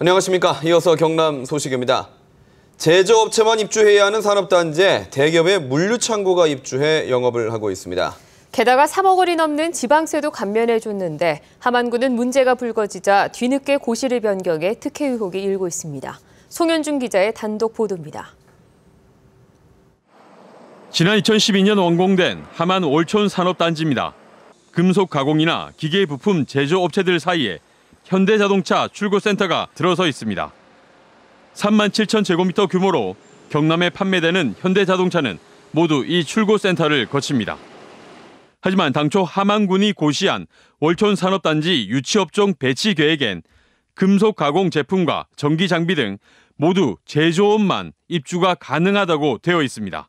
안녕하십니까. 이어서 경남 소식입니다. 제조업체만 입주해야 하는 산업단지에 대기업의 물류창고가 입주해 영업을 하고 있습니다. 게다가 3억 원이 넘는 지방세도 감면해줬는데 함안군은 문제가 불거지자 뒤늦게 고시를 변경해 특혜 의혹이 일고 있습니다. 송현준 기자의 단독 보도입니다. 지난 2012년 원공된 함안 월촌 산업단지입니다. 금속 가공이나 기계 부품 제조업체들 사이에 현대자동차 출고센터가 들어서 있습니다. 3만 7천 제곱미터 규모로 경남에 판매되는 현대자동차는 모두 이 출고센터를 거칩니다. 하지만 당초 함안군이 고시한 월촌 산업단지 유치업종 배치 계획엔 금속 가공 제품과 전기 장비 등 모두 제조업만 입주가 가능하다고 되어 있습니다.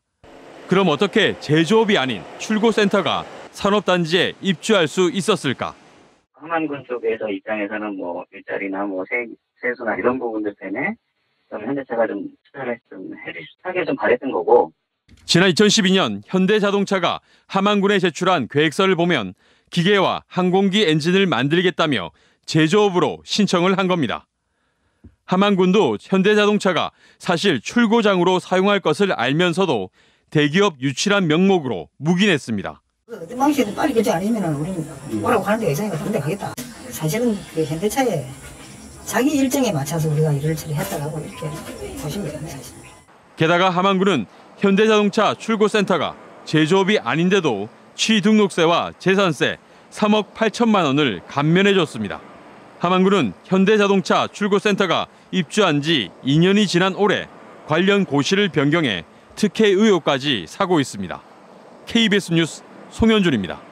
그럼 어떻게 제조업이 아닌 출고센터가 산업단지에 입주할 수 있었을까? 함안군 쪽에서 입장에서는 뭐 일자리나 뭐 세, 세수나 이런 부분들 때문에 좀 현대차가 좀 투자를 좀 해주, 하길 좀 바랬던 거고 지난 2012년 현대자동차가 함안군에 제출한 계획서를 보면 기계와 항공기 엔진을 만들겠다며 제조업으로 신청을 한 겁니다. 함안군도 현대자동차가 사실 출고장으로 사용할 것을 알면서도 대기업 유치란 명목으로 묵인했습니다. 망치도 빨리 결정 안 해주면 우리는 오라고 하는 데가 있으니까 그런 데 가겠다. 사실은 그 현대차에 자기 일정에 맞춰서 우리가 일을 처리했다라고 이렇게 보시면 됩니다. 사실. 게다가 함안군은 현대자동차 출고센터가 제조업이 아닌데도 취등록세와 재산세 3억 8천만 원을 감면해줬습니다. 함안군은 현대자동차 출고센터가 입주한 지 2년이 지난 올해 관련 고시를 변경해 특혜 의혹까지 사고 있습니다. KBS 뉴스 송현준입니다.